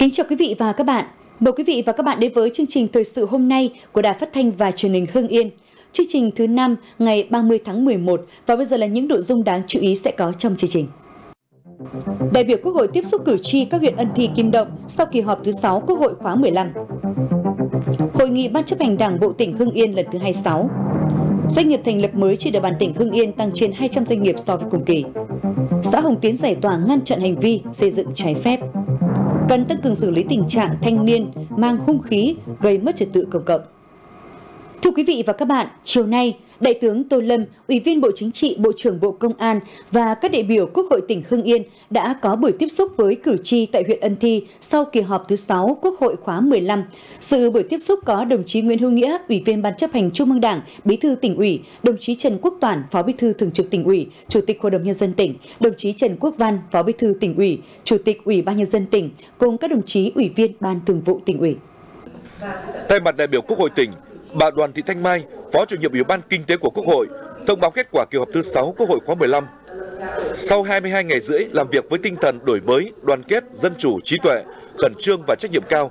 Kính chào quý vị và các bạn. Mời quý vị và các bạn đến với chương trình thời sự hôm nay của Đài Phát thanh và Truyền hình Hưng Yên. Chương trình thứ 5 ngày 30 tháng 11 và bây giờ là những nội dung đáng chú ý sẽ có trong chương trình. Đại biểu Quốc hội tiếp xúc cử tri các huyện Ân Thi, Kim Động sau kỳ họp thứ 6 Quốc hội khóa 15. Hội nghị Ban chấp hành Đảng bộ tỉnh Hưng Yên lần thứ 26. Doanh nghiệp thành lập mới trên địa bàn tỉnh Hưng Yên tăng trên 200 doanh nghiệp so với cùng kỳ. Xã Hồng Tiến giải tỏa ngăn chặn hành vi xây dựng trái phép. Cần tăng cường xử lý tình trạng thanh niên mang hung khí gây mất trật tự công cộng. Thưa quý vị và các bạn, chiều nay, Đại tướng Tô Lâm, Ủy viên Bộ Chính trị, Bộ trưởng Bộ Công an và các đại biểu Quốc hội tỉnh Hưng Yên đã có buổi tiếp xúc với cử tri tại huyện Ân Thi sau kỳ họp thứ 6 Quốc hội khóa 15. Sự buổi tiếp xúc có đồng chí Nguyễn Hữu Nghĩa, Ủy viên Ban chấp hành Trung ương Đảng, Bí thư tỉnh ủy, đồng chí Trần Quốc Toản, Phó Bí thư Thường trực tỉnh ủy, Chủ tịch Hội đồng nhân dân tỉnh, đồng chí Trần Quốc Văn, Phó Bí thư tỉnh ủy, Chủ tịch Ủy ban nhân dân tỉnh cùng các đồng chí ủy viên Ban Thường vụ tỉnh ủy. Thay mặt đại biểu Quốc hội tỉnh, bà Đoàn Thị Thanh Mai, Phó chủ nhiệm Ủy ban Kinh tế của Quốc hội, thông báo kết quả kỳ họp thứ 6 Quốc hội khóa 15. Sau 22 ngày rưỡi làm việc với tinh thần đổi mới, đoàn kết, dân chủ, trí tuệ, khẩn trương và trách nhiệm cao,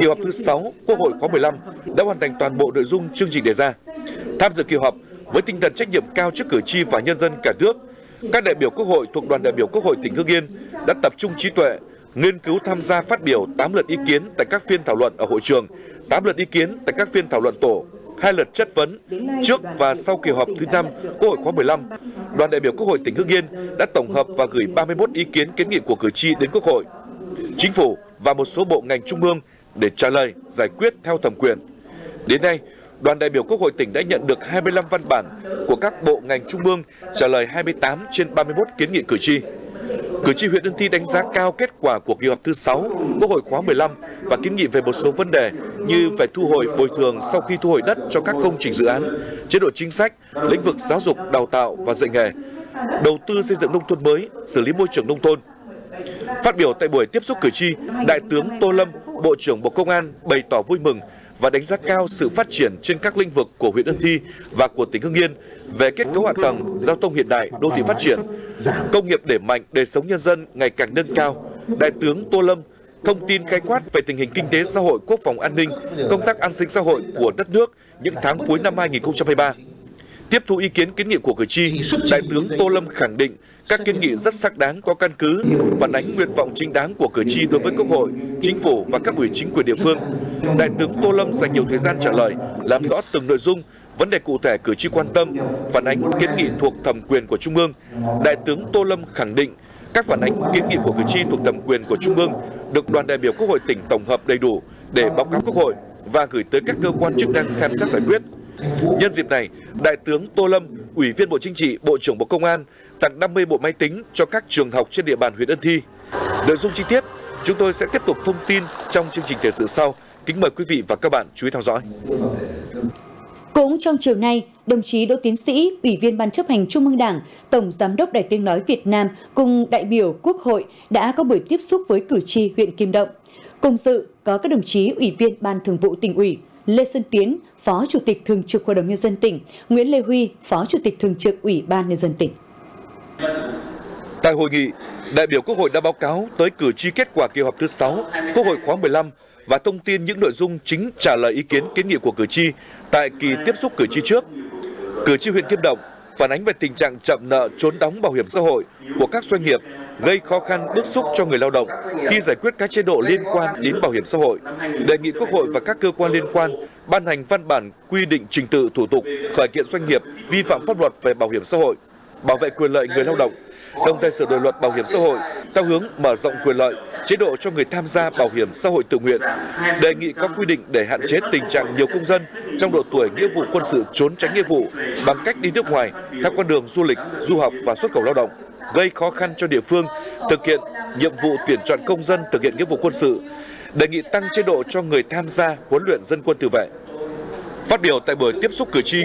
kỳ họp thứ 6 Quốc hội khóa 15 đã hoàn thành toàn bộ nội dung chương trình đề ra. Tham dự kỳ họp với tinh thần trách nhiệm cao trước cử tri và nhân dân cả nước, các đại biểu Quốc hội thuộc đoàn đại biểu Quốc hội tỉnh Hưng Yên đã tập trung trí tuệ, nghiên cứu tham gia phát biểu 8 lượt ý kiến tại các phiên thảo luận ở hội trường, 8 lượt ý kiến tại các phiên thảo luận tổ, hai lượt chất vấn trước và sau kỳ họp thứ 5 Quốc hội khóa 15. Đoàn đại biểu Quốc hội tỉnh Hưng Yên đã tổng hợp và gửi 31 ý kiến kiến nghị của cử tri đến Quốc hội, Chính phủ và một số bộ ngành trung ương để trả lời, giải quyết theo thẩm quyền. Đến nay, đoàn đại biểu Quốc hội tỉnh đã nhận được 25 văn bản của các bộ ngành trung ương trả lời 28 trên 31 kiến nghị cử tri. Cử tri huyện Ân Thi đánh giá cao kết quả của kỳ họp thứ 6 Quốc hội khóa 15 và kiến nghị về một số vấn đề như về thu hồi bồi thường sau khi thu hồi đất cho các công trình dự án, chế độ chính sách, lĩnh vực giáo dục, đào tạo và dạy nghề, đầu tư xây dựng nông thôn mới, xử lý môi trường nông thôn. Phát biểu tại buổi tiếp xúc cử tri, Đại tướng Tô Lâm, Bộ trưởng Bộ Công an bày tỏ vui mừng và đánh giá cao sự phát triển trên các lĩnh vực của huyện Ân Thi và của tỉnh Hưng Yên về kết cấu hạ tầng, giao thông hiện đại, đô thị phát triển, công nghiệp để mạnh đời sống nhân dân ngày càng nâng cao. Đại tướng Tô Lâm thông tin khai quát về tình hình kinh tế xã hội, quốc phòng an ninh, công tác an sinh xã hội của đất nước những tháng cuối năm 2023. Tiếp thu ý kiến kiến nghị của cử tri, Đại tướng Tô Lâm khẳng định các kiến nghị rất xác đáng có căn cứ, phản ánh nguyện vọng chính đáng của cử tri đối với Quốc hội, Chính phủ và các ủy chính quyền địa phương. Đại tướng Tô Lâm dành nhiều thời gian trả lời, làm rõ từng nội dung, vấn đề cụ thể cử tri quan tâm, phản ánh kiến nghị thuộc thẩm quyền của Trung ương. Đại tướng Tô Lâm khẳng định các phản ánh kiến nghị của cử tri thuộc thẩm quyền của Trung ương được đoàn đại biểu Quốc hội tỉnh tổng hợp đầy đủ để báo cáo Quốc hội và gửi tới các cơ quan chức năng xem xét giải quyết. Nhân dịp này, Đại tướng Tô Lâm, Ủy viên Bộ Chính trị, Bộ trưởng Bộ Công an tặng 50 bộ máy tính cho các trường học trên địa bàn huyện Ân Thi. Nội dung chi tiết chúng tôi sẽ tiếp tục thông tin trong chương trình thời sự sau. Kính mời quý vị và các bạn chú ý theo dõi. Cũng trong chiều nay, đồng chí Đỗ Tiến Sĩ, Ủy viên Ban chấp hành Trung ương Đảng, Tổng Giám đốc Đài Tiếng Nói Việt Nam cùng đại biểu Quốc hội đã có buổi tiếp xúc với cử tri huyện Kim Động. Cùng dự có các đồng chí Ủy viên Ban Thường vụ tỉnh ủy, Lê Xuân Tiến, Phó Chủ tịch Thường trực Hội đồng Nhân dân tỉnh, Nguyễn Lê Huy, Phó Chủ tịch Thường trực Ủy ban Nhân dân tỉnh. Tại hội nghị, đại biểu Quốc hội đã báo cáo tới cử tri kết quả kỳ họp thứ 6 Quốc hội khóa 15 và thông tin những nội dung chính trả lời ý kiến kiến nghị của cử tri tại kỳ tiếp xúc cử tri trước. Cử tri huyện Kim Động phản ánh về tình trạng chậm nợ trốn đóng bảo hiểm xã hội của các doanh nghiệp gây khó khăn bức xúc cho người lao động khi giải quyết các chế độ liên quan đến bảo hiểm xã hội, đề nghị Quốc hội và các cơ quan liên quan ban hành văn bản quy định trình tự thủ tục khởi kiện doanh nghiệp vi phạm pháp luật về bảo hiểm xã hội, bảo vệ quyền lợi người lao động, đồng thời sửa đổi luật bảo hiểm xã hội theo hướng mở rộng quyền lợi, chế độ cho người tham gia bảo hiểm xã hội tự nguyện, đề nghị có quy định để hạn chế tình trạng nhiều công dân trong độ tuổi nghĩa vụ quân sự trốn tránh nghĩa vụ bằng cách đi nước ngoài theo con đường du lịch, du học và xuất khẩu lao động, gây khó khăn cho địa phương thực hiện nhiệm vụ tuyển chọn công dân thực hiện nghĩa vụ quân sự, đề nghị tăng chế độ cho người tham gia huấn luyện dân quân tự vệ. Phát biểu tại buổi tiếp xúc cử tri,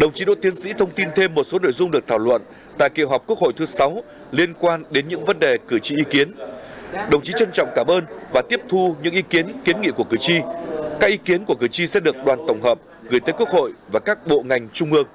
đồng chí Đỗ Tiến Sĩ thông tin thêm một số nội dung được thảo luận tại kỳ họp Quốc hội thứ 6 liên quan đến những vấn đề cử tri ý kiến. Đồng chí trân trọng cảm ơn và tiếp thu những ý kiến kiến nghị của cử tri. Các ý kiến của cử tri sẽ được đoàn tổng hợp gửi tới Quốc hội và các bộ ngành trung ương.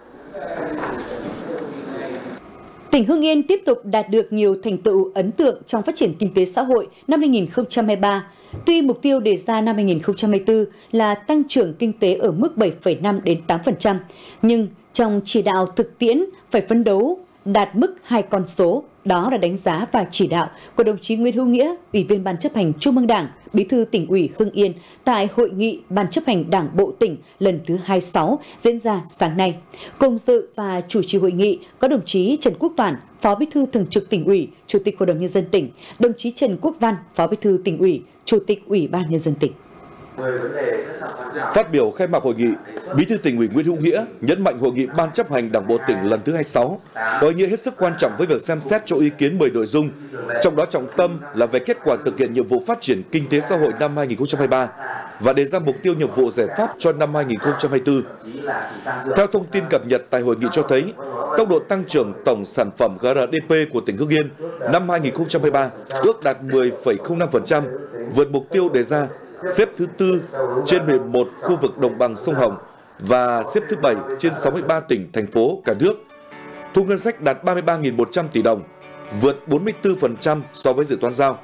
Tỉnh Hưng Yên tiếp tục đạt được nhiều thành tựu ấn tượng trong phát triển kinh tế xã hội năm 2023. Tuy mục tiêu đề ra năm 2024 là tăng trưởng kinh tế ở mức 7,5 đến 8%, nhưng trong chỉ đạo thực tiễn phải phấn đấu đạt mức hai con số, đó là đánh giá và chỉ đạo của đồng chí Nguyễn Hữu Nghĩa, Ủy viên Ban chấp hành Trung ương Đảng, Bí thư tỉnh ủy Hưng Yên tại hội nghị Ban chấp hành Đảng Bộ tỉnh lần thứ 26 diễn ra sáng nay. Cùng dự và chủ trì hội nghị có đồng chí Trần Quốc Toản, Phó Bí thư Thường trực tỉnh ủy, Chủ tịch Hội đồng nhân dân tỉnh, đồng chí Trần Quốc Văn, Phó Bí thư tỉnh ủy, Chủ tịch Ủy ban nhân dân tỉnh. Phát biểu khai mạc hội nghị, Bí thư tỉnh ủy Nguyễn Hữu Nghĩa nhấn mạnh hội nghị Ban chấp hành Đảng bộ tỉnh lần thứ 26 có ý nghĩa hết sức quan trọng với việc xem xét cho ý kiến 10 nội dung, trong đó trọng tâm là về kết quả thực hiện nhiệm vụ phát triển kinh tế xã hội năm 2023 và đề ra mục tiêu nhiệm vụ giải pháp cho năm 2024. Theo thông tin cập nhật tại hội nghị cho thấy, tốc độ tăng trưởng tổng sản phẩm GRDP của tỉnh Hưng Yên năm 2023 ước đạt 10,05%, vượt mục tiêu đề ra xếp thứ tư trên 11 khu vực đồng bằng sông Hồng và xếp thứ 7 trên 63 tỉnh, thành phố cả nước. Thu ngân sách đạt 33.100 tỷ đồng, vượt 44% so với dự toán giao.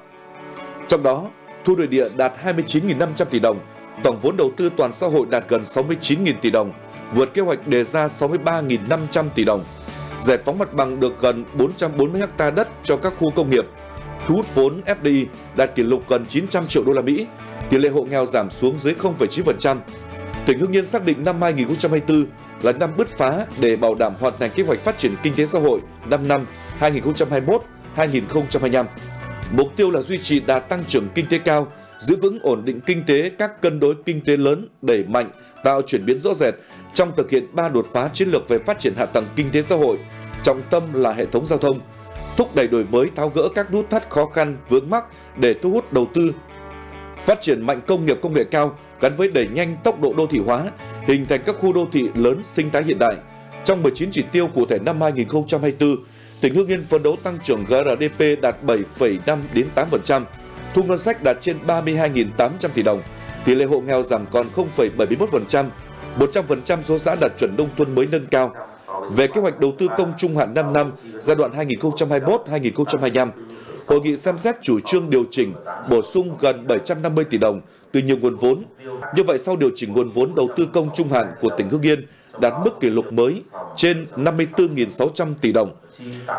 Trong đó, thu nội địa đạt 29.500 tỷ đồng, tổng vốn đầu tư toàn xã hội đạt gần 69.000 tỷ đồng, vượt kế hoạch đề ra 63.500 tỷ đồng. Giải phóng mặt bằng được gần 440 ha đất cho các khu công nghiệp, thu hút vốn FDI đạt kỷ lục gần 900 triệu đô la Mỹ, tỷ lệ hộ nghèo giảm xuống dưới 0,9%. Tỉnh Hưng Yên xác định năm 2024 là năm bứt phá để bảo đảm hoàn thành kế hoạch phát triển kinh tế xã hội 5 năm 2021-2025. Mục tiêu là duy trì đà tăng trưởng kinh tế cao, giữ vững ổn định kinh tế các cân đối kinh tế lớn, đẩy mạnh, tạo chuyển biến rõ rệt trong thực hiện ba đột phá chiến lược về phát triển hạ tầng kinh tế xã hội, trọng tâm là hệ thống giao thông, thúc đẩy đổi mới tháo gỡ các nút thắt khó khăn vướng mắc để thu hút đầu tư phát triển mạnh công nghiệp công nghệ cao gắn với đẩy nhanh tốc độ đô thị hóa, hình thành các khu đô thị lớn sinh thái hiện đại. Trong 19 chỉ tiêu cụ thể năm 2024, tỉnh Hưng Yên phấn đấu tăng trưởng GRDP đạt 7,5 đến 8%, thu ngân sách đạt trên 32.800 tỷ đồng, tỷ lệ hộ nghèo giảm còn 0,71%, 100% số xã đạt chuẩn nông thôn mới nâng cao. Về kế hoạch đầu tư công trung hạn 5 năm giai đoạn 2021-2025, hội nghị xem xét chủ trương điều chỉnh bổ sung gần 750 tỷ đồng từ nhiều nguồn vốn. Như vậy sau điều chỉnh nguồn vốn đầu tư công trung hạn của tỉnh Hưng Yên đạt mức kỷ lục mới trên 54.600 tỷ đồng.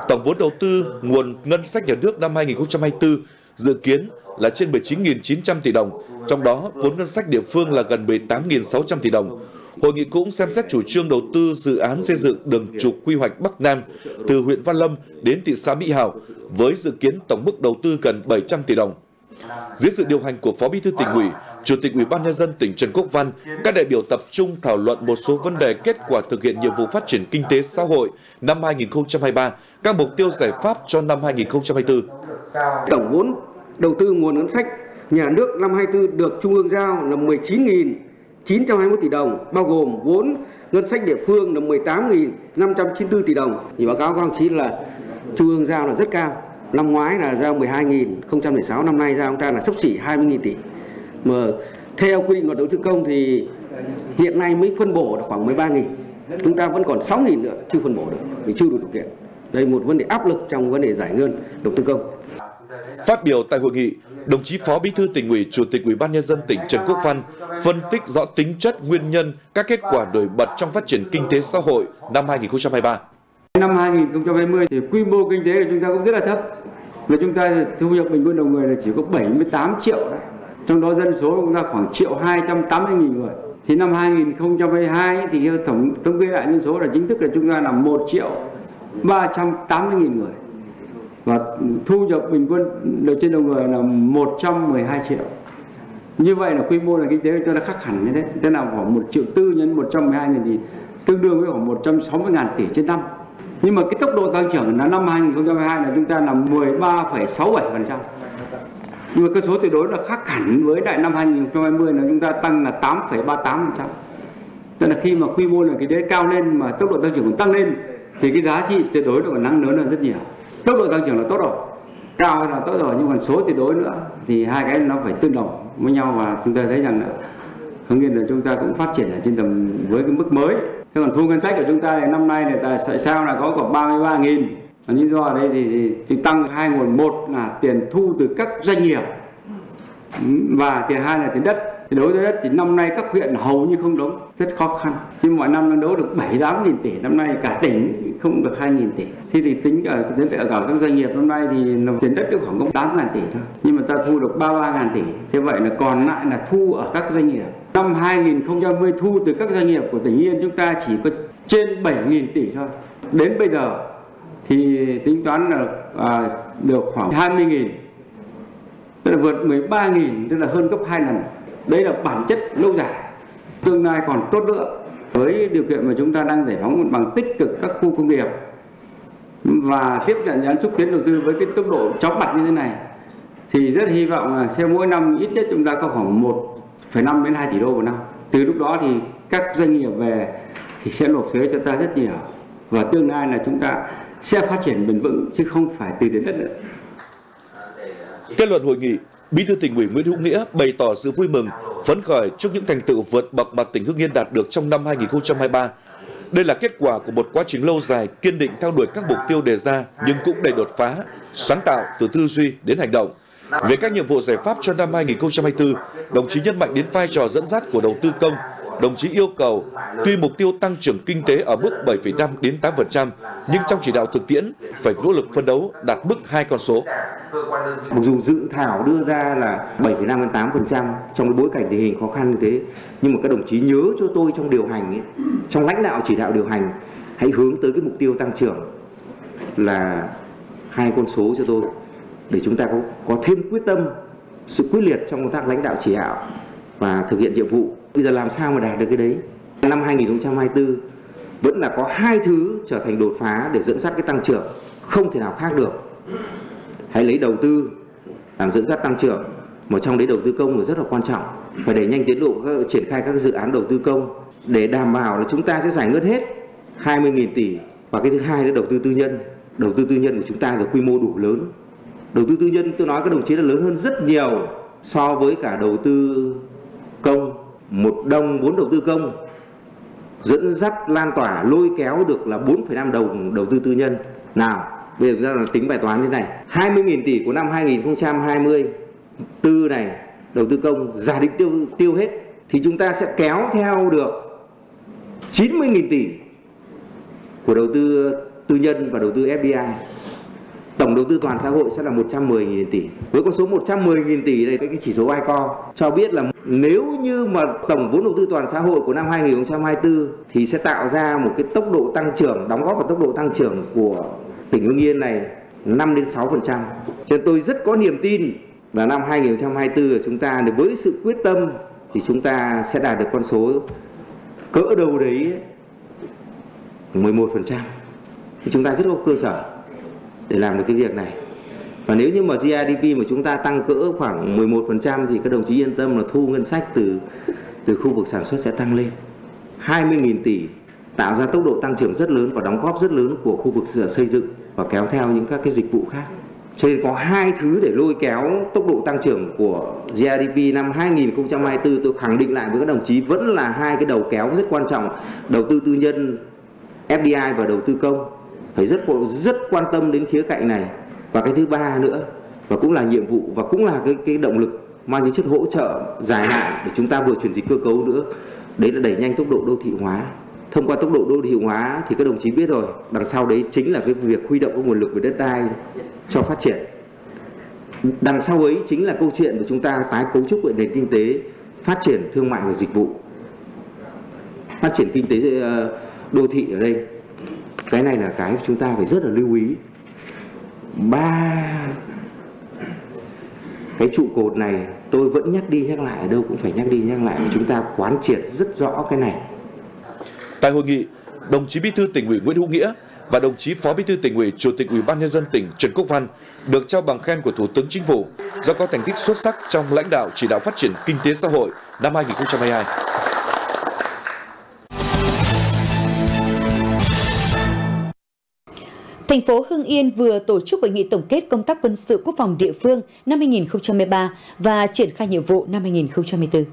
Tổng vốn đầu tư nguồn ngân sách nhà nước năm 2024 dự kiến là trên 19.900 tỷ đồng, trong đó vốn ngân sách địa phương là gần 18.600 tỷ đồng. Hội nghị cũng xem xét chủ trương đầu tư dự án xây dựng đường trục quy hoạch Bắc Nam từ huyện Văn Lâm đến thị xã Mỹ Hào với dự kiến tổng mức đầu tư gần 700 tỷ đồng. Dưới sự điều hành của Phó Bí thư tỉnh ủy, Chủ tịch Ủy ban nhân dân tỉnh Trần Quốc Văn, các đại biểu tập trung thảo luận một số vấn đề kết quả thực hiện nhiệm vụ phát triển kinh tế xã hội năm 2023, các mục tiêu giải pháp cho năm 2024. Tổng vốn đầu tư nguồn ngân sách nhà nước năm 24 được Trung ương giao là 19.921 tỷ đồng, bao gồm vốn ngân sách địa phương là 18.594 tỷ đồng. Thì báo cáo các đồng chí là Trung ương giao là rất cao. Năm ngoái là giao 12.006, năm nay giao chúng ta là sấp xỉ 20.000 tỷ. Mà theo quy định luật đầu tư công thì hiện nay mới phân bổ được khoảng 13.000. Chúng ta vẫn còn 6.000 nữa chưa phân bổ được vì chưa đủ điều kiện. Đây một vấn đề áp lực trong vấn đề giải ngân đầu tư công. Phát biểu tại hội nghị, đồng chí Phó Bí thư tỉnh ủy, Chủ tịch Ủy ban nhân dân tỉnh Trần Quốc Văn phân tích rõ tính chất nguyên nhân các kết quả nổi bật trong phát triển kinh tế xã hội năm 2023. Năm 2020 thì quy mô kinh tế của chúng ta cũng rất là thấp. Và chúng ta thu nhập bình quân đầu người là chỉ có 78 triệu đấy. Trong đó dân số của chúng ta khoảng triệu 280 nghìn người. Thì năm 2022 thì tổng thống kê lại dân số là chính thức là chúng ta là 1 triệu 380 nghìn người và thu nhập bình quân đầu, trên đầu người là 112 triệu như vậy là quy mô là kinh tế của chúng ta khác hẳn như thế thế nào khoảng 1 triệu tư nhân 112 nghìn thì tương đương với khoảng 160 ngàn tỷ trên năm nhưng mà cái tốc độ tăng trưởng là năm 2022 là chúng ta là 13,67% nhưng mà cơ số tuyệt đối là khác hẳn với đại năm 2020 là chúng ta tăng là 8,38% tức là khi mà quy mô là kinh tế cao lên mà tốc độ tăng trưởng cũng tăng lên thì cái giá trị tuyệt đối nó còn năng lớn hơn rất nhiều. Tốc độ tăng trưởng là tốt rồi cao là tốt rồi nhưng còn số tuyệt đối nữa thì hai cái nó phải tương đồng với nhau và chúng ta thấy rằng là hưng yên là chúng ta cũng phát triển ở trên tầm với cái mức mới thế còn thu ngân sách của chúng ta thì năm nay thì tại sao là có khoảng 33 nghìn? Lý do ở đây thì, thì, thì tăng hai nguồn. Một là tiền thu từ các doanh nghiệp và tiền hai là tiền đất. Thì đối với đất thì năm nay các huyện hầu như không đóng rất khó khăn. Chứ mọi năm nó đấu được 7 8 nghìn tỷ năm nay cả tỉnh không được hai nghìn tỷ. Thế thì tính ở tính ở cả các doanh nghiệp năm nay thì tiền đất được khoảng tám ngàn tỷ thôi. Nhưng mà ta thu được 33 ngàn tỷ thế vậy là còn lại là thu ở các doanh nghiệp năm 2020 thu từ các doanh nghiệp của tỉnh Yên chúng ta chỉ có trên 7.000 tỷ thôi. Đến bây giờ thì tính toán là à, được khoảng 20.000, tức là vượt 13.000, tức là hơn gấp 2 lần. Đây là bản chất lâu dài. Tương lai còn tốt nữa. Với điều kiện mà chúng ta đang giải phóng mặt bằng tích cực các khu công nghiệp và tiếp nhận dự án xúc tiến đầu tư với cái tốc độ chóng mặt như thế này thì rất hy vọng là sẽ mỗi năm ít nhất chúng ta có khoảng 1,5 đến 2 tỷ đô một năm từ lúc đó thì các doanh nghiệp về thì sẽ nộp thuế cho ta rất nhiều và tương lai là chúng ta sẽ phát triển bền vững chứ không phải từ tiền đất nữa. Kết luận hội nghị, Bí thư tỉnh ủy Nguyễn Hữu Nghĩa bày tỏ sự vui mừng, phấn khởi trước những thành tựu vượt bậc mà tỉnh Hưng Yên đạt được trong năm 2023. Đây là kết quả của một quá trình lâu dài kiên định theo đuổi các mục tiêu đề ra nhưng cũng đầy đột phá, sáng tạo từ tư duy đến hành động. Về các nhiệm vụ giải pháp cho năm 2024, đồng chí nhấn mạnh đến vai trò dẫn dắt của đầu tư công, đồng chí yêu cầu tuy mục tiêu tăng trưởng kinh tế ở mức 7,5 đến 8%, nhưng trong chỉ đạo thực tiễn phải nỗ lực phân đấu đạt mức hai con số. Mặc dù dự thảo đưa ra là 7,5 đến 8% trong bối cảnh tình hình khó khăn như thế, nhưng mà các đồng chí nhớ cho tôi trong điều hành ấy, trong lãnh đạo chỉ đạo điều hành hãy hướng tới cái mục tiêu tăng trưởng là hai con số cho tôi để chúng ta có có thêm quyết tâm sự quyết liệt trong công tác lãnh đạo chỉ đạo và thực hiện nhiệm vụ Bây giờ làm sao mà đạt được cái đấy? Năm 2024 vẫn là có hai thứ trở thành đột phá để dẫn dắt cái tăng trưởng, không thể nào khác được. Hãy lấy đầu tư làm dẫn dắt tăng trưởng, mà trong đấy đầu tư công là rất là quan trọng. Phải đẩy nhanh tiến độ các, triển khai các dự án đầu tư công để đảm bảo là chúng ta sẽ giải ngân hết 20.000 tỷ và cái thứ hai là đầu tư tư nhân. Đầu tư tư nhân của chúng ta giờ quy mô đủ lớn. Đầu tư tư nhân tôi nói các đồng chí là lớn hơn rất nhiều so với cả đầu tư công. Một đồng vốn đầu tư công dẫn dắt lan tỏa lôi kéo được là 4,5 đồng đầu tư tư nhân. Nào bây giờ ra là tính bài toán như này. 20.000 tỷ của năm 2020 tư này đầu tư công giả định tiêu tiêu hết thì chúng ta sẽ kéo theo được 90.000 tỷ của đầu tư tư nhân và đầu tư FDI tổng đầu tư toàn xã hội sẽ là 110.000 tỷ. Với con số 110.000 tỷ này cái chỉ số ICO cho biết là nếu như mà tổng vốn đầu tư toàn xã hội của năm 2024 thì sẽ tạo ra một cái tốc độ tăng trưởng, đóng góp vào tốc độ tăng trưởng của tỉnh Hưng Yên này 5 đến 6%. Cho nên tôi rất có niềm tin là năm 2024 chúng ta với sự quyết tâm thì chúng ta sẽ đạt được con số cỡ đầu đấy 11%. Thì chúng ta rất có cơ sở để làm được cái việc này. Và nếu như mà GDP mà chúng ta tăng cỡ khoảng 11% thì các đồng chí yên tâm là thu ngân sách từ từ khu vực sản xuất sẽ tăng lên. 20.000 tỷ tạo ra tốc độ tăng trưởng rất lớn và đóng góp rất lớn của khu vực xây dựng và kéo theo những các cái dịch vụ khác. Cho nên có hai thứ để lôi kéo tốc độ tăng trưởng của GDP năm 2024 tôi khẳng định lại với các đồng chí vẫn là hai cái đầu kéo rất quan trọng, đầu tư tư nhân FDI và đầu tư công phải rất rất quan tâm đến khía cạnh này. Và cái thứ ba nữa, và cũng là nhiệm vụ, và cũng là cái cái động lực mang tính chất hỗ trợ, dài hạn để chúng ta vừa chuyển dịch cơ cấu nữa. Đấy là đẩy nhanh tốc độ đô thị hóa. Thông qua tốc độ đô thị hóa thì các đồng chí biết rồi, đằng sau đấy chính là cái việc huy động các nguồn lực về đất đai cho phát triển. Đằng sau ấy chính là câu chuyện của chúng ta tái cấu trúc về nền kinh tế, phát triển thương mại và dịch vụ, phát triển kinh tế ờ, đô thị ở đây cái này là cái chúng ta phải rất là lưu ý. Ba, cái trụ cột này tôi vẫn nhắc đi nhắc lại ở đâu cũng phải nhắc đi nhắc lại chúng ta quán triệt rất rõ cái này. Tại hội nghị, đồng chí bí thư tỉnh ủy Nguyễn Hữu Nghĩa và đồng chí phó bí thư tỉnh ủy, chủ tịch ủy ban nhân dân tỉnh Trần Quốc Văn được trao bằng khen của thủ tướng chính phủ do có thành tích xuất sắc trong lãnh đạo chỉ đạo phát triển kinh tế xã hội năm 2022 Thành phố Hưng Yên vừa tổ chức hội nghị tổng kết công tác quân sự quốc phòng địa phương năm 2023 và triển khai nhiệm vụ năm 2024.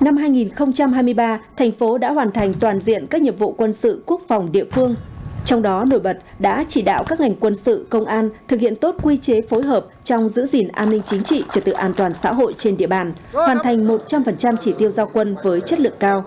Năm 2023, thành phố đã hoàn thành toàn diện các nhiệm vụ quân sự quốc phòng địa phương, Trong đó nổi bật đã chỉ đạo các ngành quân sự, công an thực hiện tốt quy chế phối hợp trong giữ gìn an ninh chính trị, trật tự an toàn xã hội trên địa bàn, hoàn thành 100% chỉ tiêu giao quân với chất lượng cao.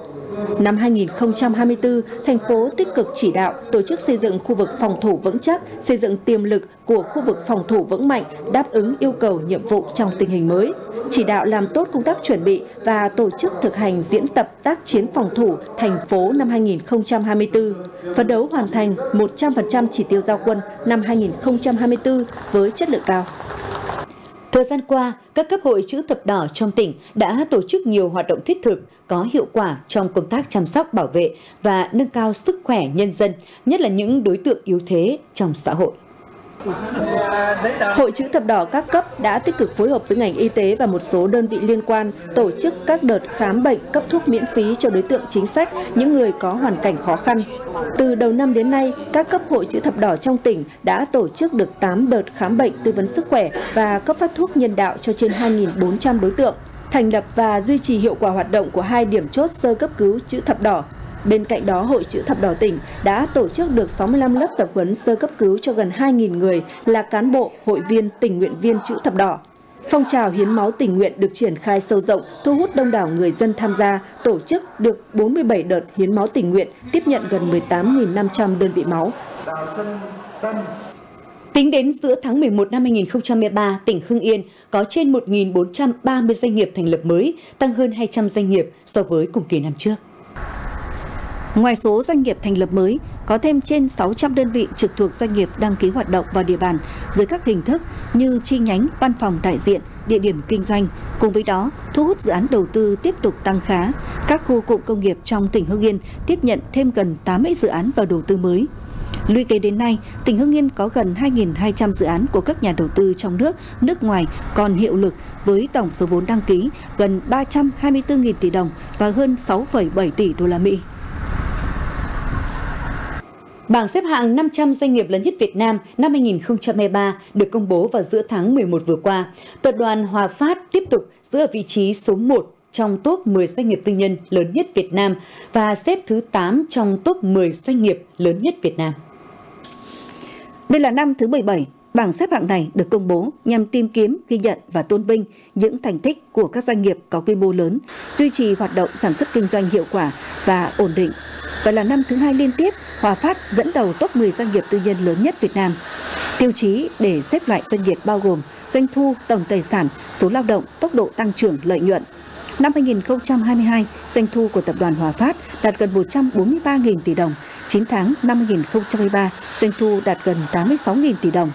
Năm 2024, thành phố tích cực chỉ đạo tổ chức xây dựng khu vực phòng thủ vững chắc, xây dựng tiềm lực của khu vực phòng thủ vững mạnh, đáp ứng yêu cầu nhiệm vụ trong tình hình mới. Chỉ đạo làm tốt công tác chuẩn bị và tổ chức thực hành diễn tập tác chiến phòng thủ thành phố năm 2024, phấn đấu hoàn thành 100% chỉ tiêu giao quân năm 2024 với chất lượng cao. Thời gian qua, các cấp hội chữ thập đỏ trong tỉnh đã tổ chức nhiều hoạt động thiết thực, có hiệu quả trong công tác chăm sóc bảo vệ và nâng cao sức khỏe nhân dân, nhất là những đối tượng yếu thế trong xã hội. Hội chữ thập đỏ các cấp đã tích cực phối hợp với ngành y tế và một số đơn vị liên quan tổ chức các đợt khám bệnh cấp thuốc miễn phí cho đối tượng chính sách, những người có hoàn cảnh khó khăn. Từ đầu năm đến nay, các cấp hội chữ thập đỏ trong tỉnh đã tổ chức được 8 đợt khám bệnh tư vấn sức khỏe và cấp phát thuốc nhân đạo cho trên 2.400 đối tượng thành lập và duy trì hiệu quả hoạt động của hai điểm chốt sơ cấp cứu chữ thập đỏ Bên cạnh đó, Hội chữ thập đỏ tỉnh đã tổ chức được 65 lớp tập huấn sơ cấp cứu cho gần 2.000 người là cán bộ, hội viên, tình nguyện viên chữ thập đỏ. Phong trào hiến máu tình nguyện được triển khai sâu rộng, thu hút đông đảo người dân tham gia, tổ chức được 47 đợt hiến máu tình nguyện, tiếp nhận gần 18.500 đơn vị máu. Tính đến giữa tháng 11 năm 2013, tỉnh Hưng Yên có trên 1.430 doanh nghiệp thành lập mới, tăng hơn 200 doanh nghiệp so với cùng kỳ năm trước. Ngoài số doanh nghiệp thành lập mới, có thêm trên 600 đơn vị trực thuộc doanh nghiệp đăng ký hoạt động vào địa bàn dưới các hình thức như chi nhánh, văn phòng đại diện, địa điểm kinh doanh. Cùng với đó, thu hút dự án đầu tư tiếp tục tăng khá. Các khu cụm công nghiệp trong tỉnh Hưng Yên tiếp nhận thêm gần 80 dự án vào đầu tư mới. Lũy kế đến nay, tỉnh Hưng Yên có gần 2.200 dự án của các nhà đầu tư trong nước, nước ngoài còn hiệu lực với tổng số vốn đăng ký gần 324.000 tỷ đồng và hơn 6,7 tỷ đô la Mỹ. Bảng xếp hạng 500 doanh nghiệp lớn nhất Việt Nam năm 2023 được công bố vào giữa tháng 11 vừa qua. Tập đoàn Hòa Phát tiếp tục giữ ở vị trí số 1 trong top 10 doanh nghiệp tư nhân lớn nhất Việt Nam và xếp thứ 8 trong top 10 doanh nghiệp lớn nhất Việt Nam. Đây là năm thứ 17 Bảng xếp hạng này được công bố nhằm tìm kiếm, ghi nhận và tôn vinh những thành tích của các doanh nghiệp có quy mô lớn, duy trì hoạt động sản xuất kinh doanh hiệu quả và ổn định. Và là năm thứ hai liên tiếp, Hòa Phát dẫn đầu top 10 doanh nghiệp tư nhân lớn nhất Việt Nam. Tiêu chí để xếp loại doanh nghiệp bao gồm doanh thu, tổng tài sản, số lao động, tốc độ tăng trưởng, lợi nhuận. Năm 2022, doanh thu của tập đoàn Hòa Phát đạt gần 143.000 tỷ đồng. 9 tháng năm 2023, doanh thu đạt gần 86.000 tỷ đồng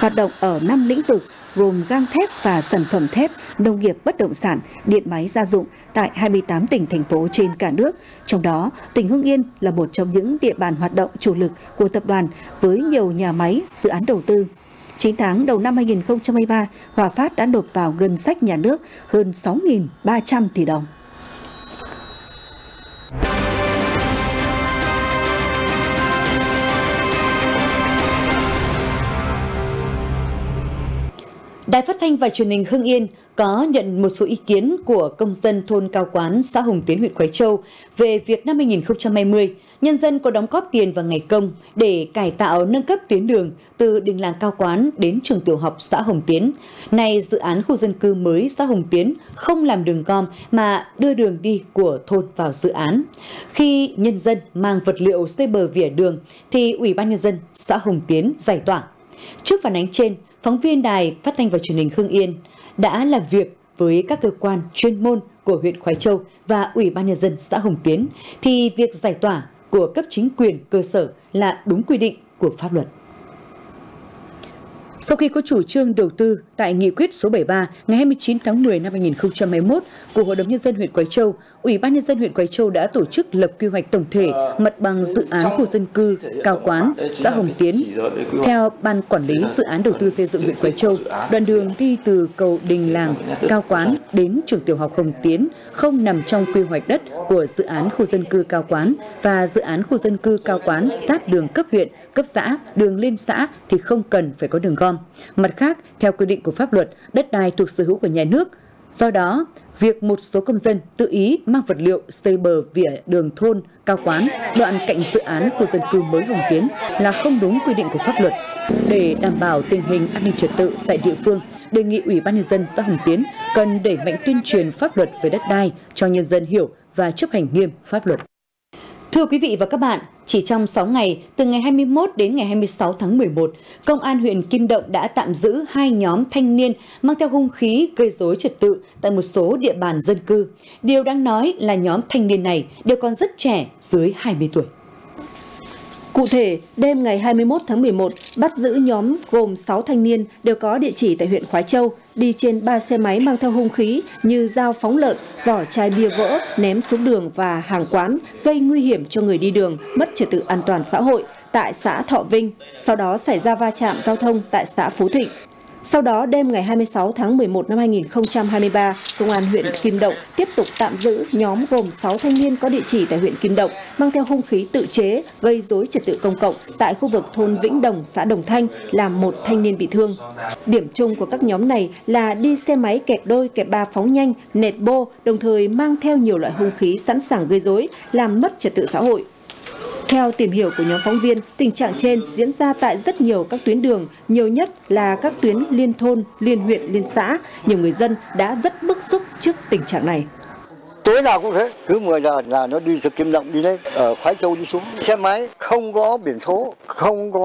hoạt động ở 5 lĩnh vực gồm gang thép và sản phẩm thép, nông nghiệp bất động sản, điện máy gia dụng tại 28 tỉnh thành phố trên cả nước. Trong đó, tỉnh Hưng Yên là một trong những địa bàn hoạt động chủ lực của tập đoàn với nhiều nhà máy, dự án đầu tư. 9 tháng đầu năm 2023, Hòa Phát đã nộp vào ngân sách nhà nước hơn 6.300 tỷ đồng. Đài Phát thanh và Truyền hình Hưng Yên có nhận một số ý kiến của công dân thôn Cao Quán, xã Hồng Tiến, huyện Quế Châu về việc năm 2020, nhân dân có đóng góp tiền và ngày công để cải tạo nâng cấp tuyến đường từ đình làng Cao Quán đến trường tiểu học xã Hồng Tiến. Nay dự án khu dân cư mới xã Hồng Tiến không làm đường gom mà đưa đường đi của thôn vào dự án. Khi nhân dân mang vật liệu xây bờ vỉa đường thì Ủy ban Nhân dân xã Hồng Tiến giải tỏa. Trước phản ánh trên, phóng viên đài phát thanh và truyền hình Hưng Yên đã làm việc với các cơ quan chuyên môn của huyện Khói Châu và Ủy ban Nhân dân xã Hồng Tiến thì việc giải tỏa của cấp chính quyền cơ sở là đúng quy định của pháp luật. Sau khi có chủ trương đầu tư tại nghị quyết số 73 ngày 29 tháng 10 năm 2021 của Hội đồng Nhân dân huyện Quái Châu, Ủy ban Nhân dân huyện Quái Châu đã tổ chức lập quy hoạch tổng thể mặt bằng dự án khu dân cư Cao Quán, xã Hồng Tiến. Theo Ban Quản lý Dự án Đầu tư xây dựng huyện Quái Châu, đoạn đường đi từ cầu Đình Làng, Cao Quán đến trường tiểu học Hồng Tiến không nằm trong quy hoạch đất của dự án khu dân cư Cao Quán và dự án khu dân cư Cao Quán giáp đường cấp huyện, cấp xã, đường lên xã thì không cần phải có đường gom. Mặt khác, theo quy định của pháp luật, đất đai thuộc sở hữu của nhà nước Do đó, việc một số công dân tự ý mang vật liệu xây bờ vỉa đường thôn, cao quán, đoạn cạnh dự án khu dân cư mới Hồng Tiến là không đúng quy định của pháp luật. Để đảm bảo tình hình an ninh trật tự tại địa phương, đề nghị Ủy ban nhân dân xã Hồng Tiến cần đẩy mạnh tuyên truyền pháp luật về đất đai cho nhân dân hiểu và chấp hành nghiêm pháp luật. Thưa quý vị và các bạn, chỉ trong 6 ngày, từ ngày 21 đến ngày 26 tháng 11, Công an huyện Kim Động đã tạm giữ hai nhóm thanh niên mang theo hung khí gây rối trật tự tại một số địa bàn dân cư. Điều đáng nói là nhóm thanh niên này đều còn rất trẻ, dưới 20 tuổi. Cụ thể, đêm ngày 21 tháng 11, bắt giữ nhóm gồm 6 thanh niên đều có địa chỉ tại huyện Khói Châu, đi trên 3 xe máy mang theo hung khí như dao phóng lợn, vỏ chai bia vỡ, ném xuống đường và hàng quán, gây nguy hiểm cho người đi đường, mất trật tự an toàn xã hội tại xã Thọ Vinh, sau đó xảy ra va chạm giao thông tại xã Phú Thịnh. Sau đó, đêm ngày 26 tháng 11 năm 2023, Công an huyện Kim Động tiếp tục tạm giữ nhóm gồm 6 thanh niên có địa chỉ tại huyện Kim Động mang theo hung khí tự chế gây dối trật tự công cộng tại khu vực thôn Vĩnh Đồng, xã Đồng Thanh, làm một thanh niên bị thương. Điểm chung của các nhóm này là đi xe máy kẹp đôi, kẹp ba phóng nhanh, nẹt bô, đồng thời mang theo nhiều loại hung khí sẵn sàng gây dối, làm mất trật tự xã hội. Theo tìm hiểu của nhóm phóng viên, tình trạng trên diễn ra tại rất nhiều các tuyến đường, nhiều nhất là các tuyến liên thôn, liên huyện, liên xã. Nhiều người dân đã rất bức xúc trước tình trạng này. Tối nào cũng thế, cứ 10 giờ là nó đi từ Kim Động đi lên, ở Khoái Châu đi xuống. Xe máy không có biển số, không có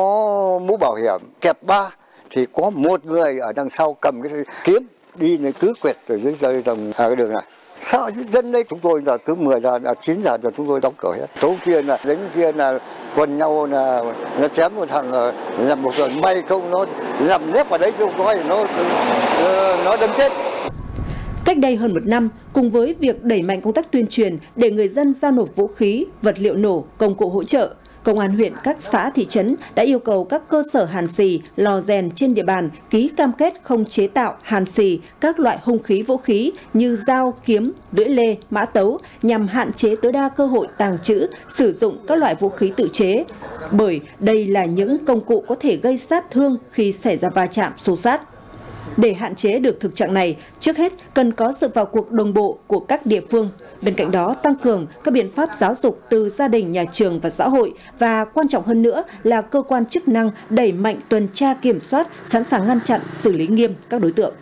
mũ bảo hiểm, kẹp ba thì có một người ở đằng sau cầm cái kiếm đi này cứ quẹt ở dưới dây à, cái đường này sợ dân đây chúng tôi là cứ 10 giờ là 9 giờ là chúng tôi đóng cửa hết. Tối kia là đến kia là quần nhau là nó chém một thằng làm một người may không nó làm nếp vào đấy không coi nó nó đâm chết. Cách đây hơn một năm, cùng với việc đẩy mạnh công tác tuyên truyền để người dân giao nộp vũ khí, vật liệu nổ, công cụ hỗ trợ, Công an huyện các xã thị trấn đã yêu cầu các cơ sở hàn xì, lò rèn trên địa bàn ký cam kết không chế tạo hàn xì các loại hung khí vũ khí như dao, kiếm, lưỡi lê, mã tấu nhằm hạn chế tối đa cơ hội tàng trữ, sử dụng các loại vũ khí tự chế. Bởi đây là những công cụ có thể gây sát thương khi xảy ra va chạm xô sát. Để hạn chế được thực trạng này, trước hết cần có sự vào cuộc đồng bộ của các địa phương. Bên cạnh đó, tăng cường các biện pháp giáo dục từ gia đình, nhà trường và xã hội và quan trọng hơn nữa là cơ quan chức năng đẩy mạnh tuần tra kiểm soát, sẵn sàng ngăn chặn, xử lý nghiêm các đối tượng.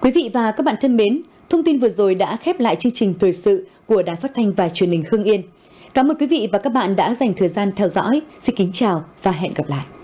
Quý vị và các bạn thân mến, thông tin vừa rồi đã khép lại chương trình thời sự của Đài Phát thanh và Truyền hình Hưng Yên. Cảm ơn quý vị và các bạn đã dành thời gian theo dõi. Xin kính chào và hẹn gặp lại.